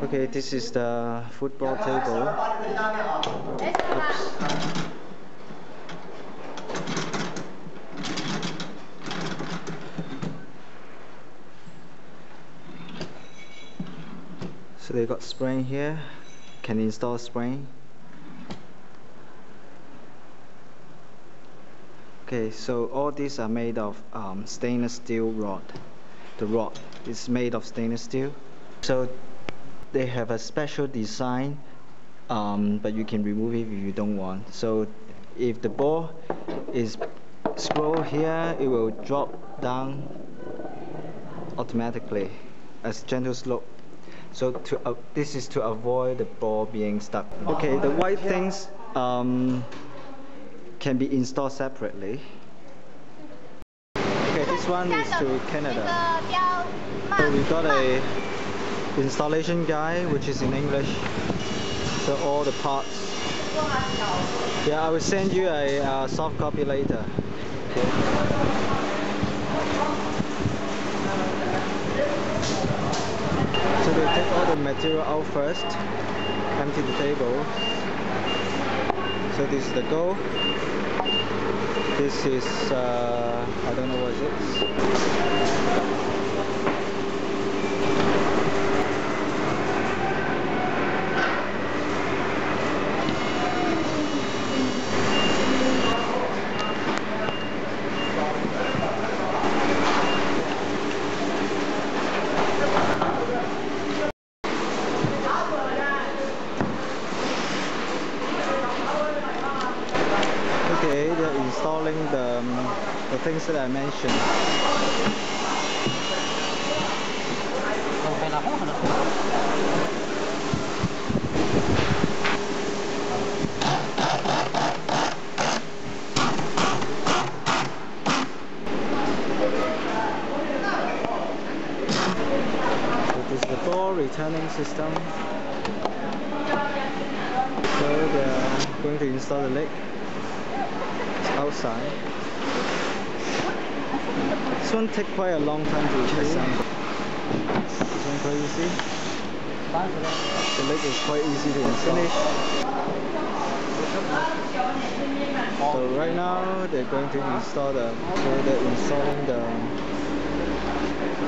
Okay, this is the football table. Oops. So they got spring here. Can install spring. Okay, so all these are made of um, stainless steel rod. The rod is made of stainless steel. So they have a special design, um, but you can remove it if you don't want. So if the ball is scroll here, it will drop down automatically as gentle slope. So to uh, this is to avoid the ball being stuck. Okay, the white things um, can be installed separately. Okay, this one is to Canada. So we got a installation guide which is in English. So all the parts. Yeah, I will send you a soft copy later. So they take all the material out first, empty the table. So this is the goal. This is, uh, I don't know what it is. Okay, they're installing the, um, the things that I mentioned. This is the ball returning system. So they're going to install the leg outside. This one take quite a long time to assemble. This one quite easy. The leg is quite easy to finish. So right now they're going to install the so they're installing the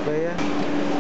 player.